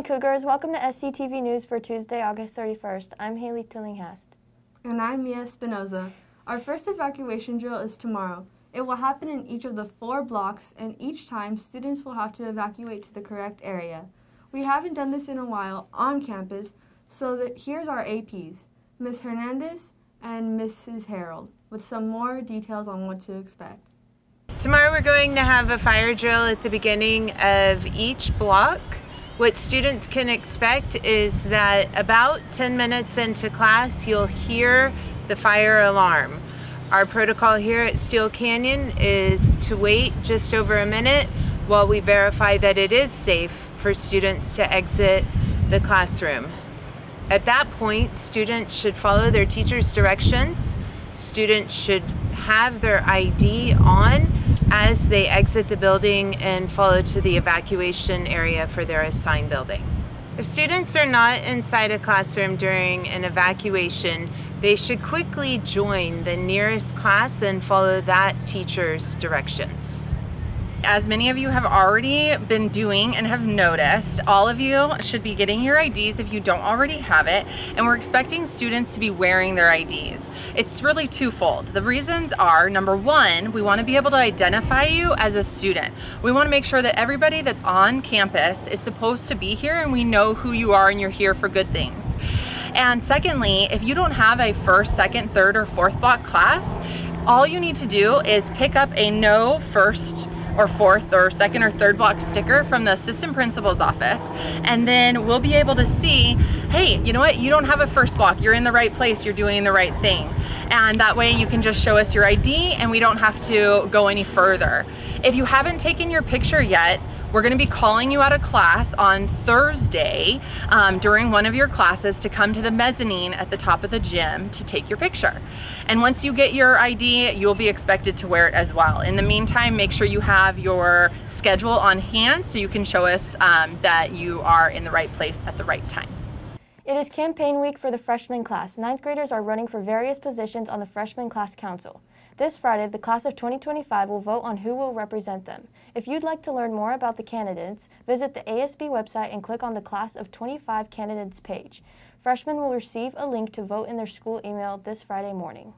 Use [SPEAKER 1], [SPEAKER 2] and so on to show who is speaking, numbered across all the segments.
[SPEAKER 1] Morning, Cougars. Welcome to SCTV News for Tuesday, August 31st. I'm Haley Tillinghast.
[SPEAKER 2] And I'm Mia Espinoza. Our first evacuation drill is tomorrow. It will happen in each of the four blocks, and each time students will have to evacuate to the correct area. We haven't done this in a while on campus, so that here's our APs, Ms. Hernandez and Mrs. Harold, with some more details on what to expect.
[SPEAKER 3] Tomorrow we're going to have a fire drill at the beginning of each block. What students can expect is that about 10 minutes into class, you'll hear the fire alarm. Our protocol here at Steele Canyon is to wait just over a minute while we verify that it is safe for students to exit the classroom. At that point, students should follow their teacher's directions. Students should have their ID on as they exit the building and follow to the evacuation area for their assigned building. If students are not inside a classroom during an evacuation, they should quickly join the nearest class and follow that teacher's directions.
[SPEAKER 4] As many of you have already been doing and have noticed, all of you should be getting your IDs if you don't already have it, and we're expecting students to be wearing their IDs. It's really twofold. The reasons are, number one, we wanna be able to identify you as a student. We wanna make sure that everybody that's on campus is supposed to be here and we know who you are and you're here for good things. And secondly, if you don't have a first, second, third, or fourth block class, all you need to do is pick up a no first or fourth or second or third block sticker from the assistant principal's office. And then we'll be able to see hey you know what? You don't have a first block. You're in the right place. You're doing the right thing. And that way you can just show us your ID and we don't have to go any further. If you haven't taken your picture yet we're going to be calling you out of class on Thursday um, during one of your classes to come to the mezzanine at the top of the gym to take your picture. And once you get your ID, you'll be expected to wear it as well. In the meantime, make sure you have your schedule on hand so you can show us um, that you are in the right place at the right time.
[SPEAKER 1] It is campaign week for the freshman class. Ninth graders are running for various positions on the freshman class council. This Friday, the class of 2025 will vote on who will represent them. If you'd like to learn more about the candidates, visit the ASB website and click on the Class of 25 Candidates page. Freshmen will receive a link to vote in their school email this Friday morning.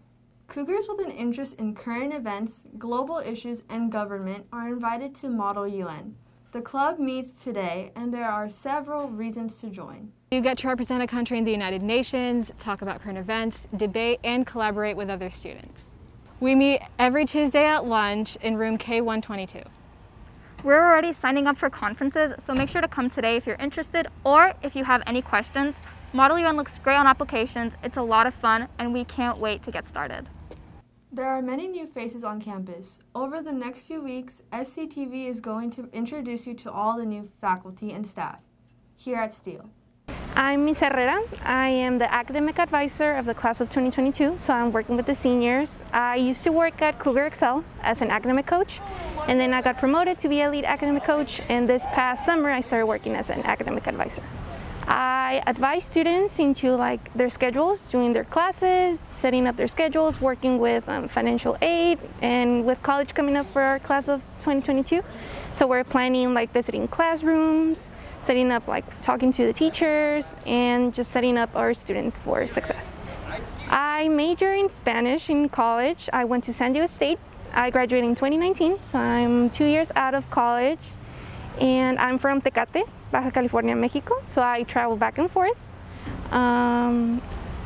[SPEAKER 2] Cougars with an interest in current events, global issues, and government are invited to Model UN. The club meets today, and there are several reasons to join.
[SPEAKER 5] You get to represent a country in the United Nations, talk about current events, debate, and collaborate with other students. We meet every Tuesday at lunch in room K122.
[SPEAKER 6] We're already signing up for conferences, so make sure to come today if you're interested or if you have any questions. Model UN looks great on applications, it's a lot of fun, and we can't wait to get started.
[SPEAKER 2] There are many new faces on campus. Over the next few weeks, SCTV is going to introduce you to all the new faculty and staff here at Steele.
[SPEAKER 7] I'm Miss Herrera. I am the academic advisor of the class of 2022, so I'm working with the seniors. I used to work at Cougar Excel as an academic coach, and then I got promoted to be a lead academic coach, and this past summer I started working as an academic advisor. I advise students into like their schedules, doing their classes, setting up their schedules, working with um, financial aid, and with college coming up for our class of 2022. So we're planning like visiting classrooms, setting up like talking to the teachers, and just setting up our students for success. I major in Spanish in college. I went to San Diego State. I graduated in 2019, so I'm two years out of college, and I'm from Tecate, Baja California, Mexico, so I travel back and forth. Um,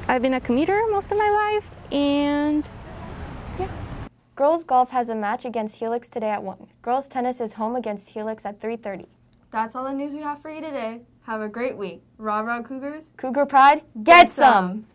[SPEAKER 7] I've been a commuter most of my life, and yeah.
[SPEAKER 1] Girls golf has a match against Helix today at 1. Girls tennis is home against Helix at 3:30.
[SPEAKER 2] That's all the news we have for you today. Have a great week. Rah rah Cougars.
[SPEAKER 1] Cougar Pride, get some!